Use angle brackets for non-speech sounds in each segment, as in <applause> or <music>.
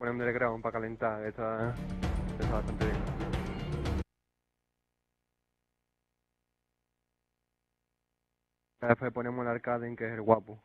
ponemos Bueno, underground para calentar, está, está bastante bien. Después pues ponemos el arcade que es el guapo.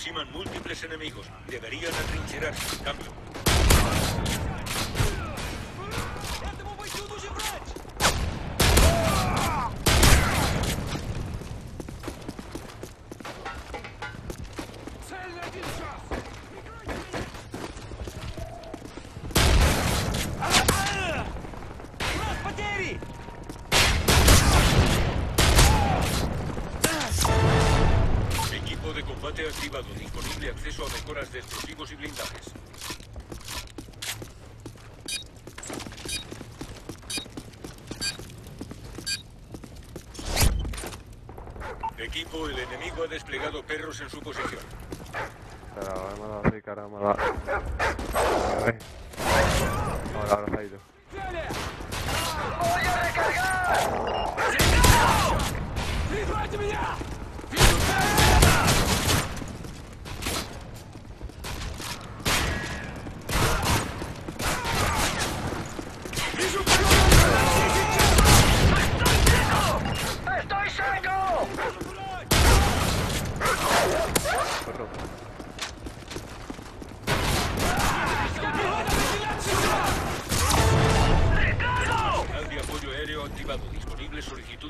aproximan múltiples enemigos. Deberían atrincherarse. 알아, 알아, 사이드.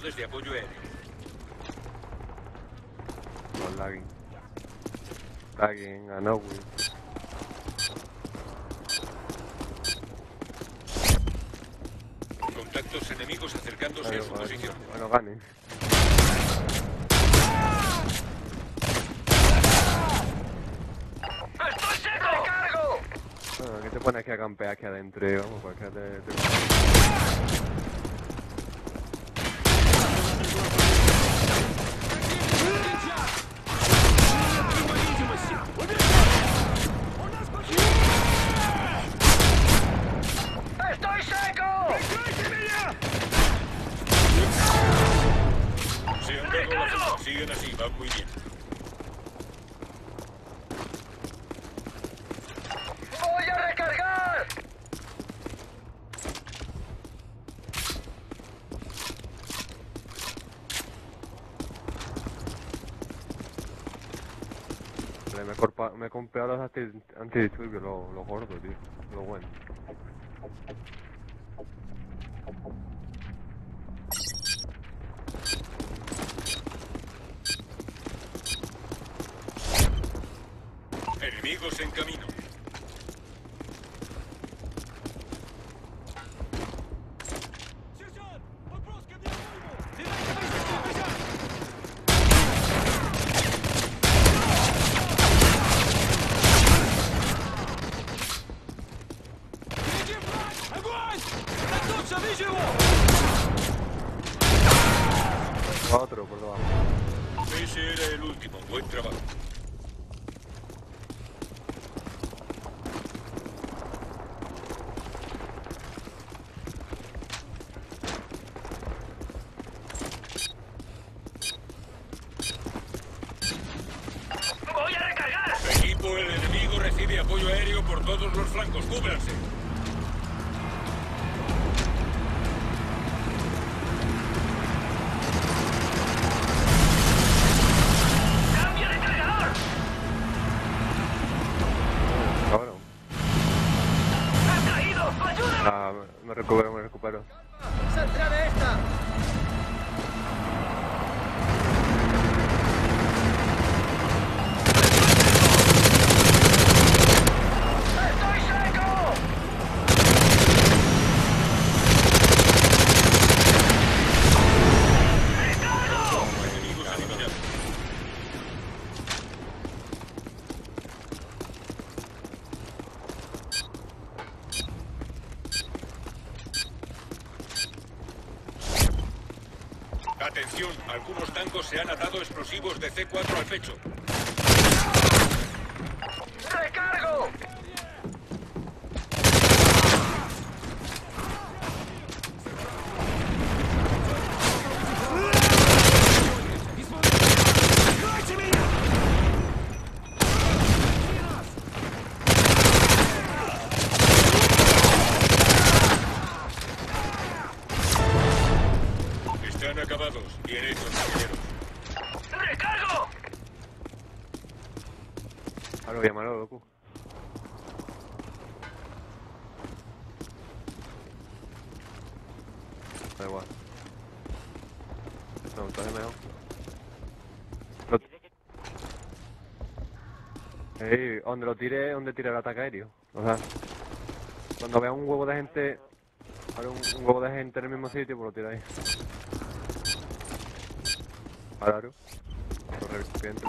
solicitudes de apoyo aéreo. No lagging. Lagging, no, güey. Contactos enemigos acercándose Ay, a su vale. posición. Bueno, gane. ¡Estoy seco! ¡Recargo! Ah, que te pone aquí a campear aquí adentro, vamos, para te... he comprado los anti antidisturbios, los lo gordos, tío. Los buenos. Explosivos de C4 al pecho. Da igual. No, entonces mejor. Lo... Ey, donde lo tire, donde tire el ataque aéreo. O sea, cuando vea un huevo de gente, ahora un, un huevo de gente en el mismo sitio, pues lo tira ahí. Claro.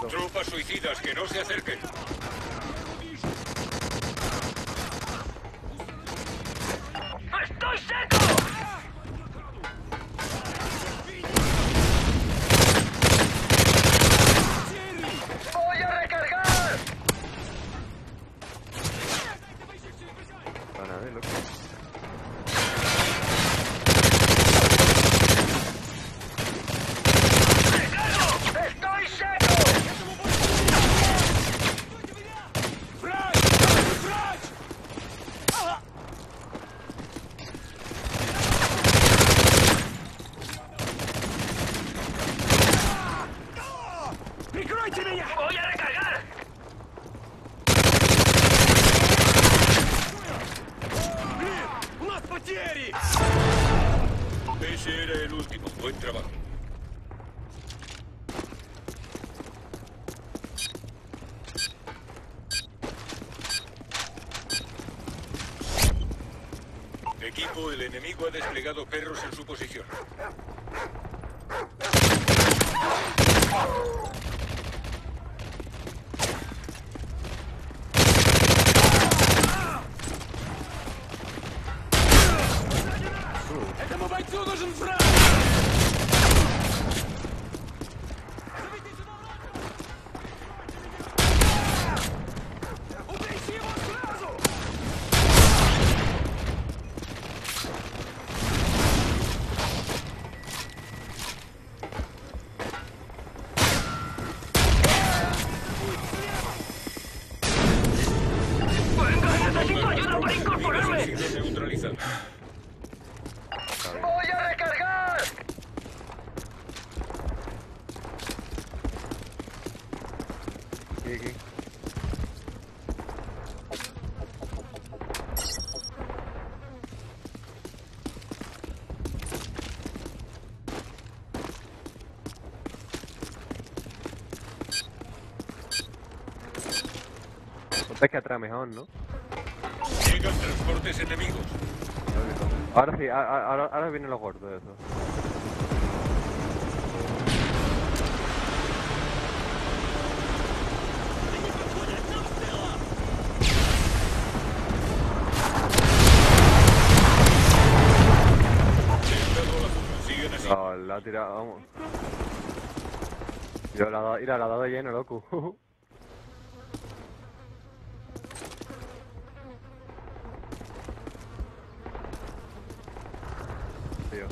Tropas suicidas, que no se acerquen. ¡Voy a recargar! Ese era el último. Buen trabajo. Equipo, el enemigo ha desplegado perros en su ayuda para incorporarme! ¡Voy a recargar! Ponte que atrás mejor, ¿no? Ahora sí, ahora, ahora los gordos de eso. La la ha vamos. Yo la mira, la he dado lleno, loco. <laughs> Tío.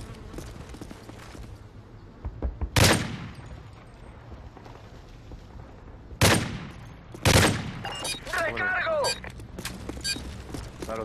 ¡Recargo! Claro,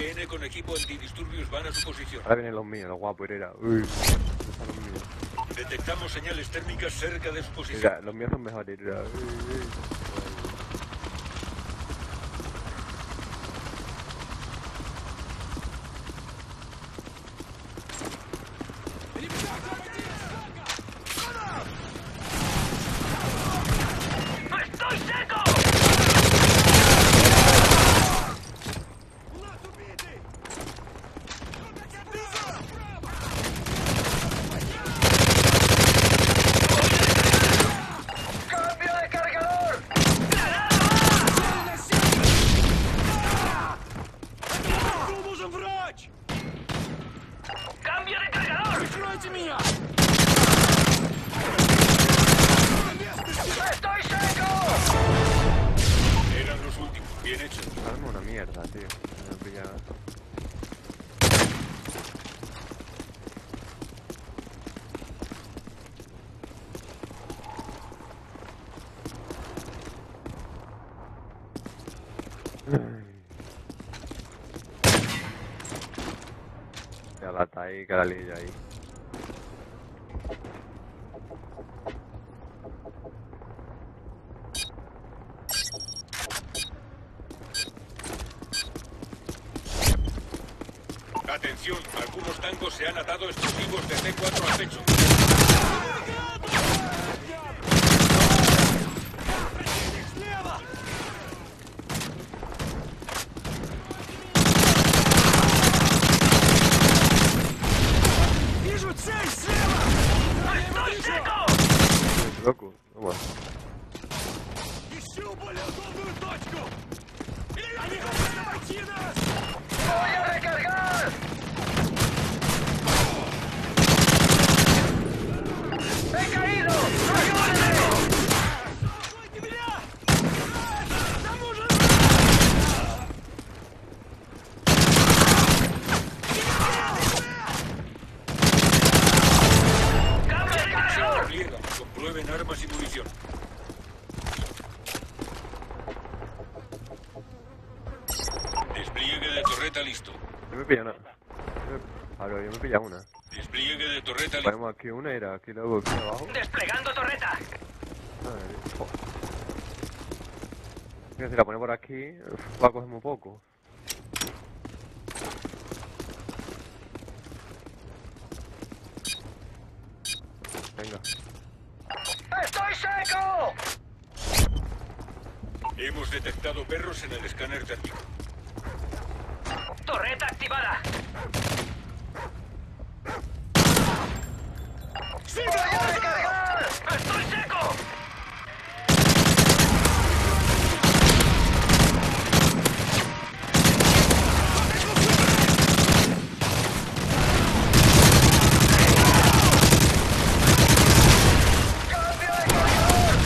GIGN con equipo antidisturbios van a su posición. Ahora vienen los míos, los guapos. Uy, los míos. Detectamos señales térmicas cerca de su posición. Mira, los míos son mejores. Uy, uy. ¡Estoy seco! Eran los últimos. Bien hecho. Arma una mierda, tío. Me he pillado. Ya la está ahí, que la liga ahí. более удобную точку! Или я не обойти нас! Aquí una, era aquí luego aquí abajo. ¡Desplegando torreta! Madre, joder. Mira, si la pone por aquí, va a coger muy poco. Venga. ¡Estoy seco! Hemos detectado perros en el escáner térmico. ¡Torreta activada! ¡Voy a recargar! ¡Estoy seco! ¡Cambio de cargador!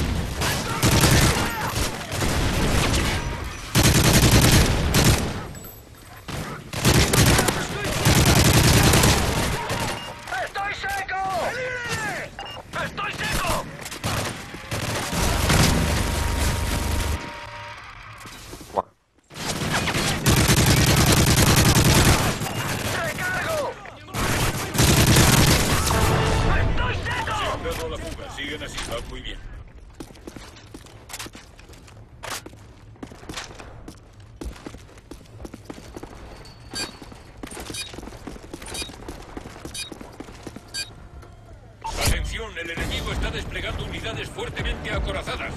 ¡Estoy seco! ¡Estoy seco! Buah. ¡Recargo! ¡Estoy seco! Han dado la fuga. Siguen así. Van muy bien. El enemigo está desplegando unidades fuertemente acorazadas.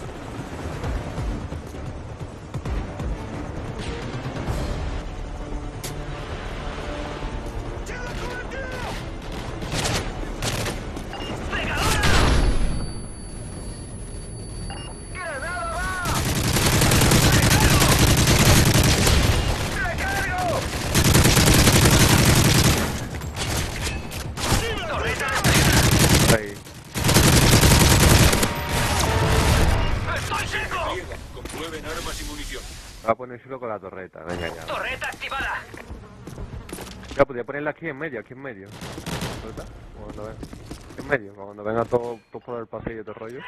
Con la torreta, venga ya. ¡Torreta activada! Ya, podría ponerla aquí en medio, aquí en medio. ¿Verdad? Cuando venga. En medio, para cuando venga todo, todo por el pasillo y todo el rollo.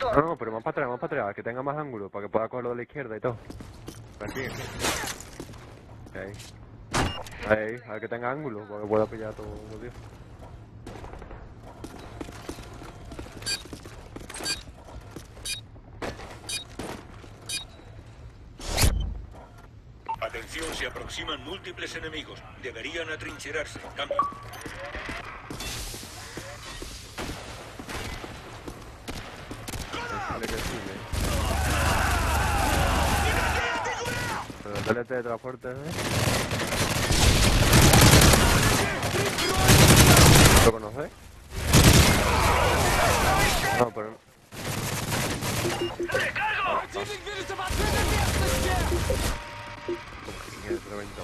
No, no, pero más para atrás, más para atrás, que tenga más ángulo, para que pueda cogerlo de la izquierda y todo. Aquí, aquí. Ahí. Ahí, a ver que tenga ángulo, porque pueda pillar todo, tío. Atención, se aproximan múltiples enemigos. Deberían atrincherarse. Cambio. ¿eh? Pero de transporte, ¿eh? ¿Lo conoces? No, pero... ¡Recargo! que reventó.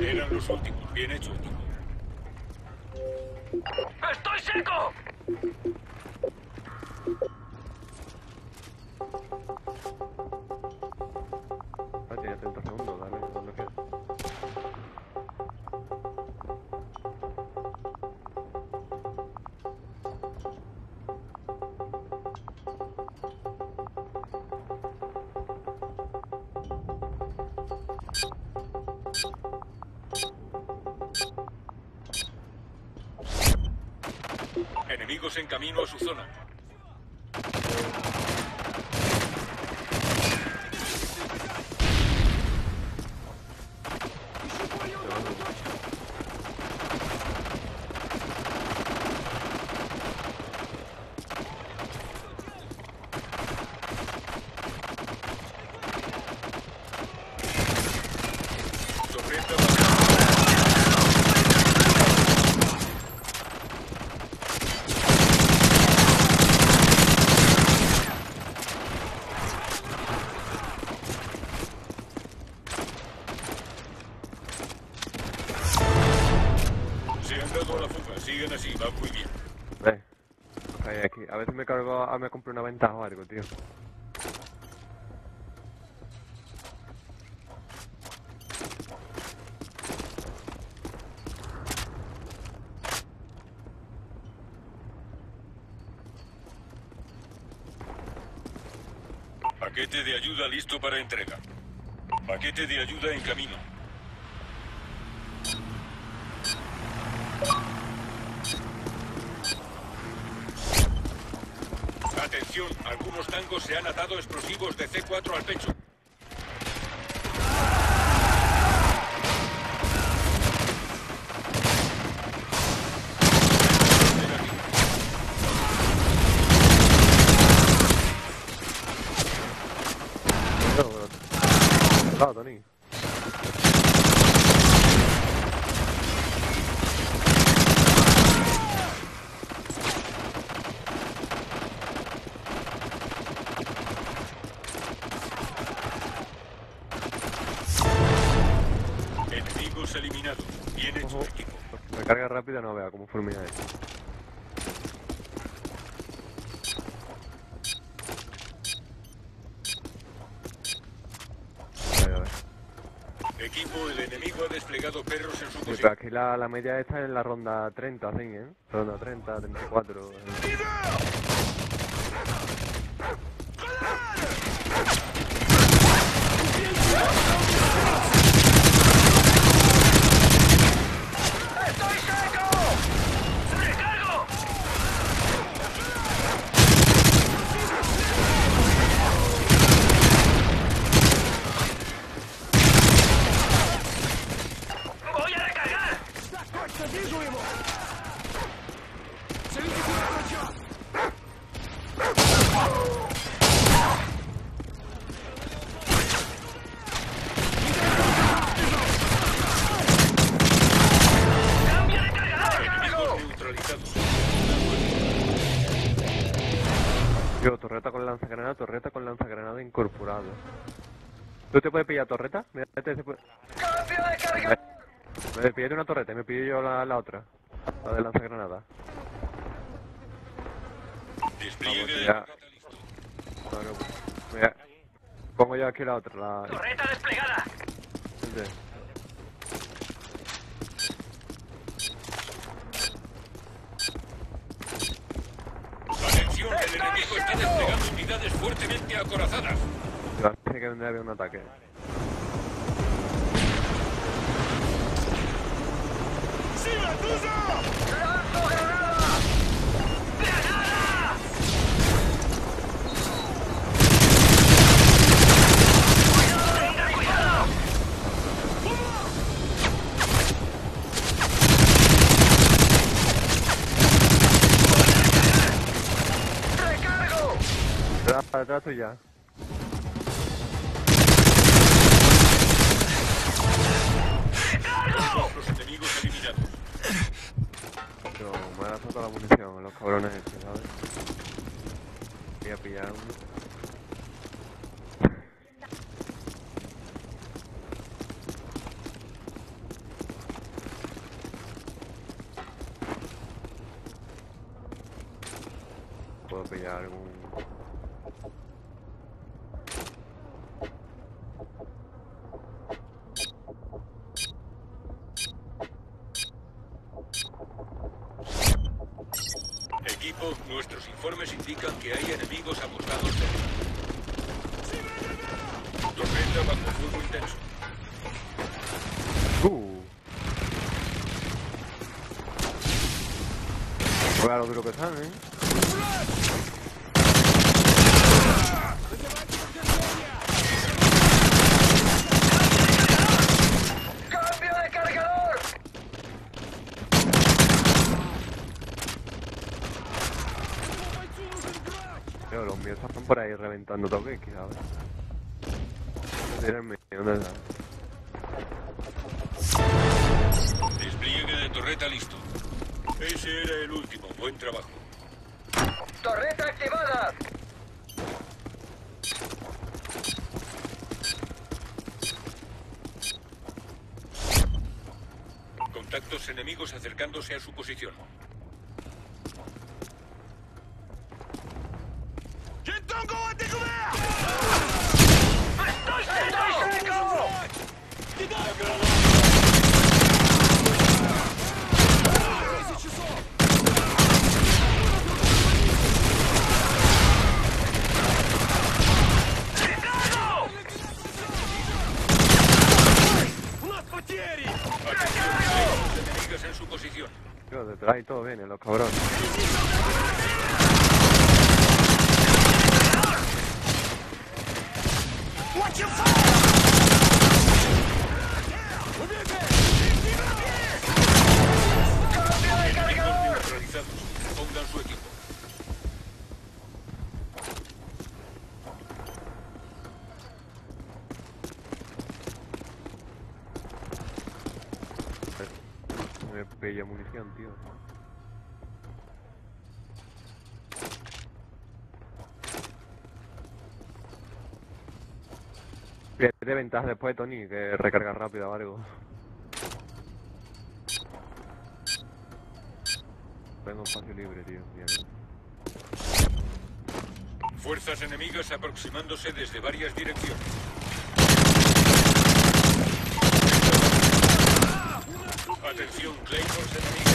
Eran los últimos, bien hechos. Enemigos en camino a su zona. Torreta Se han dado a la fuga. Siguen así. Va muy bien. Ahí, aquí. A veces me cargo, a me compro una ventaja o algo, tío. Paquete de ayuda listo para entrega. Paquete de ayuda en camino. Se han atado explosivos de C4 al pecho. Ven aquí. No, pero... Claro, Tony. Enemigos eliminados. Bien hecho, Ojo. equipo. Me carga rápida, no vea cómo fulmina esto. Equipo, el enemigo ha desplegado perros en su Sí, pero posición. aquí la, la media está en la ronda 30, así, ¿eh? Ronda 30, 34. eh. Torreta con lanzagranada, torreta con lanzagranada incorporado. ¿Tú te puedes pillar torreta? Mira, este se puede... ¡Cambio de! Me pillé una torreta y me pillo yo la, la otra. La de lanzagranada. Despliegue de ya. granada listo. No, no, mira. Pongo yo aquí la otra, la... ¡Torreta desplegada! Atención, el enemigo está desplegando unidades fuertemente acorazadas. Parece que debe un ataque. ¡Sí, la tuya! Para detrás tuya. Los enemigos eliminados. Pero me toda la munición, los cabrones estos, ¿sabes? Voy a pillar uno. Puedo pillar algún... Equipo, nuestros informes indican que hay enemigos apostados cerca. Tormenta bajo fuego intenso. ¡Uh! Juega lo duro que están, ¿eh? ¡Cambio de cargador! Tío, los míos están por ahí reventando toques, ¿sabes? Tírenme, ¿dónde está? Despliegue de torreta listo. Ese era el último. Buen trabajo. ¡Torreta activada! Contactos enemigos acercándose a su posición. Detrás todo viene, los cabrones fire! ¡Cambio de Enemigos cargador! neutralizados. Pongan su equipo. Me pilla munición, tío. Pierde ventaja después, Tony, que recarga rápido o algo. Tengo espacio libre, tío. mierda. Fuerzas enemigas aproximándose desde varias direcciones. Atención, Claymores enemigas.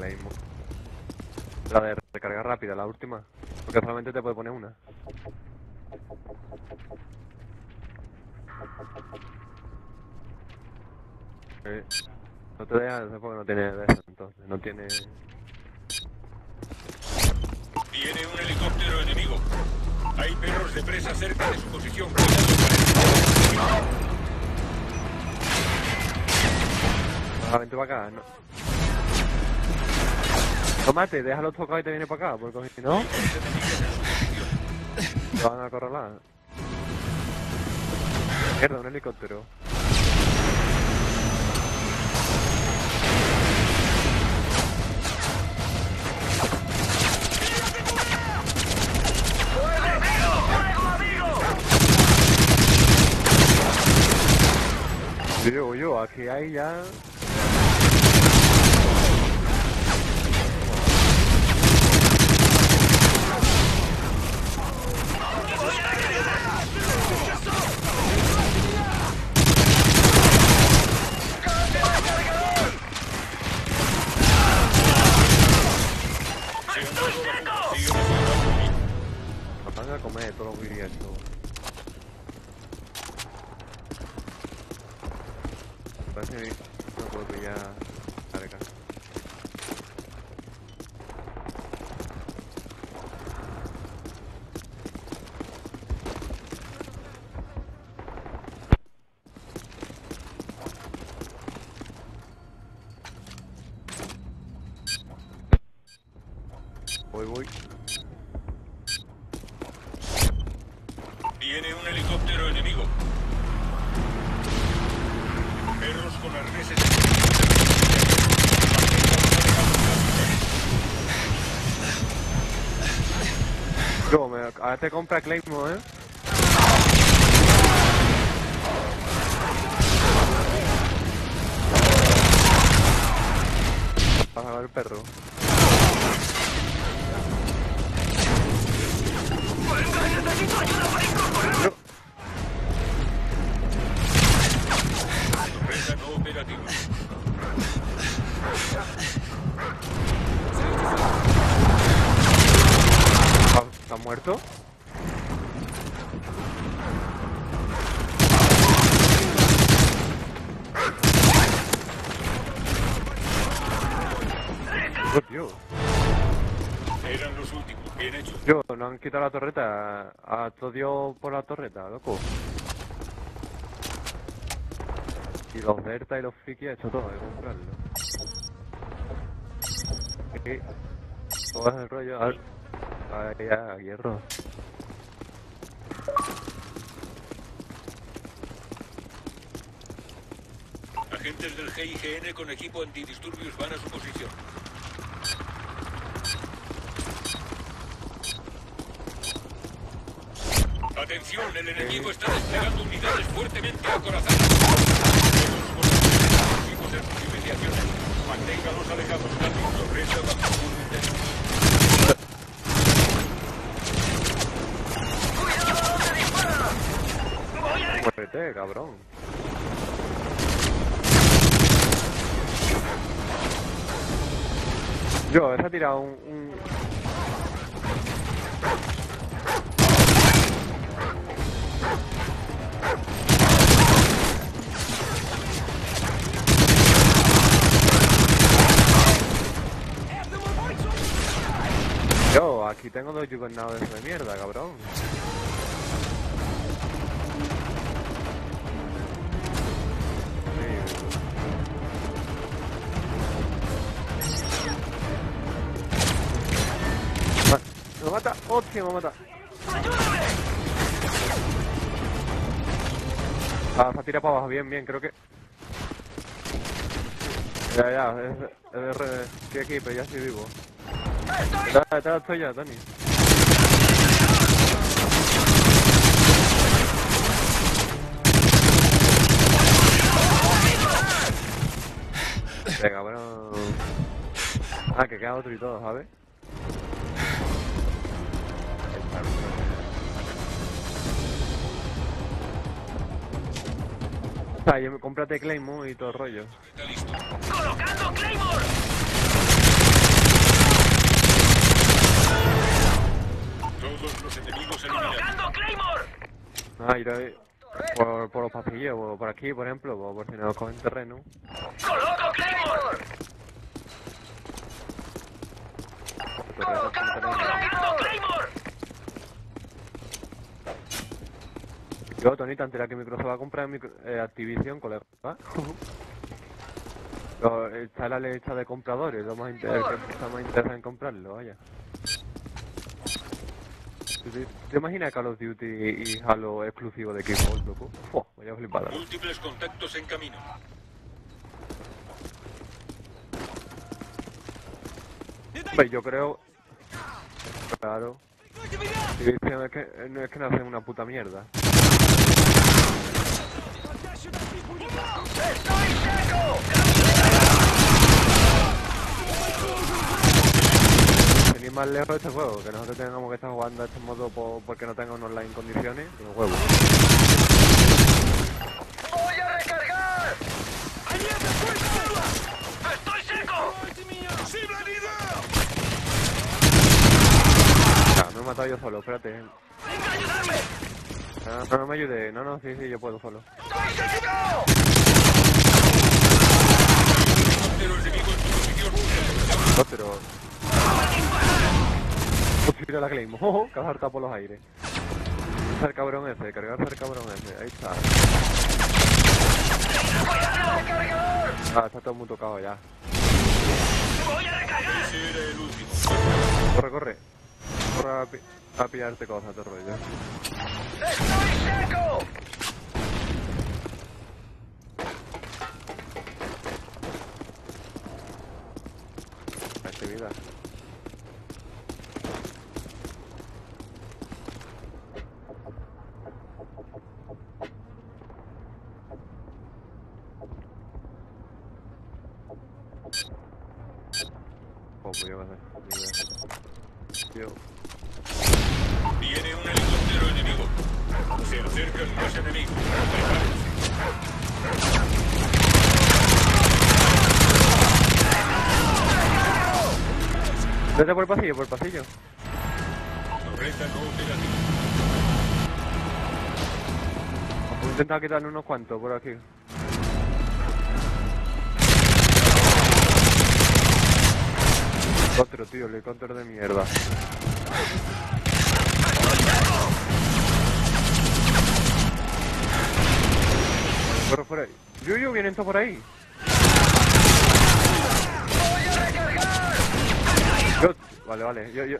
La de recarga rápida, la última. Porque solamente te puede poner una. Eh, no te deja porque no tiene de eso, entonces. No tiene... Viene un helicóptero enemigo. Hay perros de presa cerca de su posición. Ah, vente acá, no. Tómate, déjalo tocado y te viene para acá, porque si no, te van a acorralar. Mierda, un helicóptero. Yo, yo, aquí hay ya... te compra Claymore, ¿eh? Vas a ver el perro. Quitado la torreta. A todo Dios por la torreta, loco. Y los Berta y los Fiki ha hecho todo, que comprarlo. Sí. Todo es el rollo. Ahí ya, hierro. Agentes del GIGN con equipo antidisturbios van a su posición. Atención, el enemigo está desplegando unidades fuertemente acorazadas. Manténgalos alejados. Sorpresa bajo intenso. Muérete, cabrón. Yo, tirado un... un... aquí tengo dos jugonados de mierda, cabrón. Sí. Me mata, hostia, me mata. Ah, se ha tirado para abajo, bien, bien, creo que... Ya, ya, es, es, re- estoy aquí, pero ya estoy vivo. Ya, ya estoy ya, Dani. Venga, bueno... Ah, que queda otro y todo, ¿sabes? Sea, yo me cómprate Claymore y todo el rollo. Está. ¡Colocando Claymore! Todos los enemigos eliminados. ¡Colocando Claymore! Ah, ir a. Por, por los pasillos, o por aquí, por ejemplo, o por si nos cogen terreno. ¡Coloco Claymore! ¡Colocando Claymore! Yo, Tony, te entera que Microsoft va a comprar micro- eh, Activision, colega. <laughs> Está en la lista de compradores, lo más inter- que está más interesado en comprarlo, vaya. ¿Te, imaginas Call of Duty y Halo exclusivo de Xbox, loco? Fua, vaya flipada. Múltiples contactos en camino. Hombre, yo creo... Claro. Activision es que, no es que no hacen una puta mierda. ¡Estoy seco! Sin ir más lejos de este juego, que nosotros tengamos que estar jugando a este modo po- porque no tenga un online en condiciones, un juego. ¡Voy a recargar! ¡Estoy seco! Ya, me he matado yo solo, espérate. ¡Venga ayudarme! No, no, no me ayude, no, no, sí, sí, yo puedo solo. ¡Estoy seco! Helicóptero enemigo en tu posición. No, pero... Fusil la Claymore, <laughs> oh, que has por los aires. Cargarse al cabrón ese, cargarse al cabrón ese, ahí está. Ah, está todo muy tocado ya. ¡Voy a recargar! Corre, corre. Corre a, a pillarte cosas, te rollo. ¡Estoy seco! Actividad. Vete por el pasillo, por el pasillo. A intentar quitarle unos cuantos por aquí. Helicóptero, tío, helicóptero de mierda. Corre por ahí. Yuyu, vienen todos por ahí. Yo, vale, vale. Yo, yo,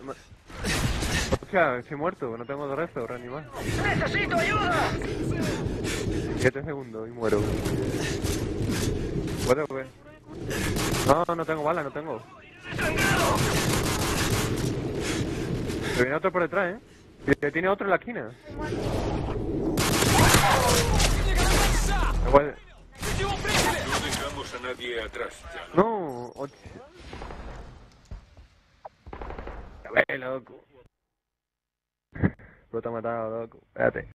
Hostia, estoy muerto, no tengo de resto, reanimar. ¡Necesito ayuda! 7 segundos y muero. ¿Puedo ver? No, no tengo bala, no tengo. Se viene otro por detrás, ¿eh? Tiene otro en la esquina. No No dejamos a nadie atrás, ya. No, hostia. A ver, loco. Pero te ha matado, loco. Espérate.